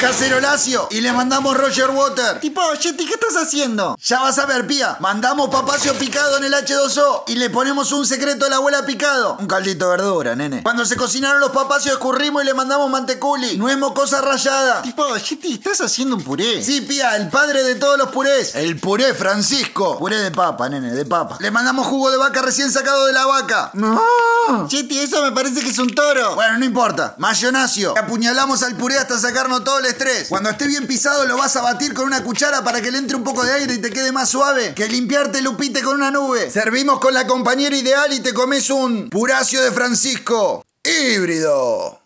cacerolacio y le mandamos Roger Water. Tipo, Yeti, ¿qué estás haciendo? Ya vas a ver, pía. Mandamos papacio picado en el H2O y le ponemos un secreto a la abuela picado. Un caldito de verdura, nene. Cuando se cocinaron los papacios, escurrimos y le mandamos manteculi. No es mocosa rallada. Tipo, Yeti, estás haciendo un puré. Sí, pía, el padre de todos los purés. El puré Francisco. Puré de papa, nene, de papa. Le mandamos jugo de vaca recién sacado de la vaca. No. Yeti, eso me parece que es un toro. Bueno, no importa. Mayonacio. Apuñalamos al puré hasta sacarnos todo el Cuando esté bien pisado, lo vas a batir con una cuchara para que le entre un poco de aire y te quede más suave que limpiarte lupite con una nube. Servimos con la compañera ideal y te comes un puracio de Francisco. Híbrido.